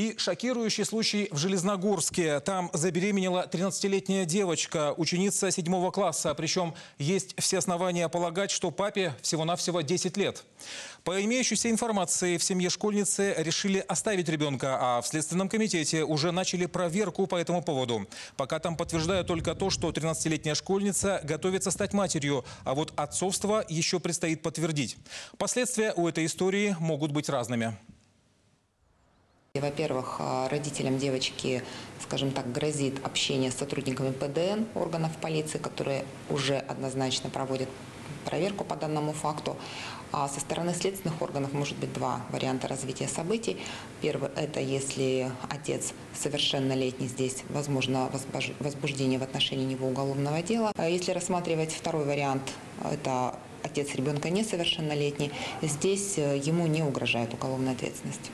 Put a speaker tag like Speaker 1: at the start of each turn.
Speaker 1: И шокирующий случай в Железногорске. Там забеременела 13-летняя девочка, ученица 7 класса. Причем есть все основания полагать, что папе всего-навсего 10 лет. По имеющейся информации, в семье школьницы решили оставить ребенка, а в Следственном комитете уже начали проверку по этому поводу. Пока там подтверждают только то, что 13-летняя школьница готовится стать матерью, а вот отцовство еще предстоит подтвердить. Последствия у этой истории могут быть разными.
Speaker 2: И, Во-первых, а, родителям девочки, скажем так, грозит общение с сотрудниками ПДН органов полиции, которые уже однозначно проводят проверку по данному факту. А со стороны следственных органов может быть два варианта развития событий. Первый – это если отец совершеннолетний, здесь возможно возбуждение в отношении него уголовного дела. А Если рассматривать второй вариант, это отец ребенка несовершеннолетний, здесь э, ему не угрожает уголовная ответственность.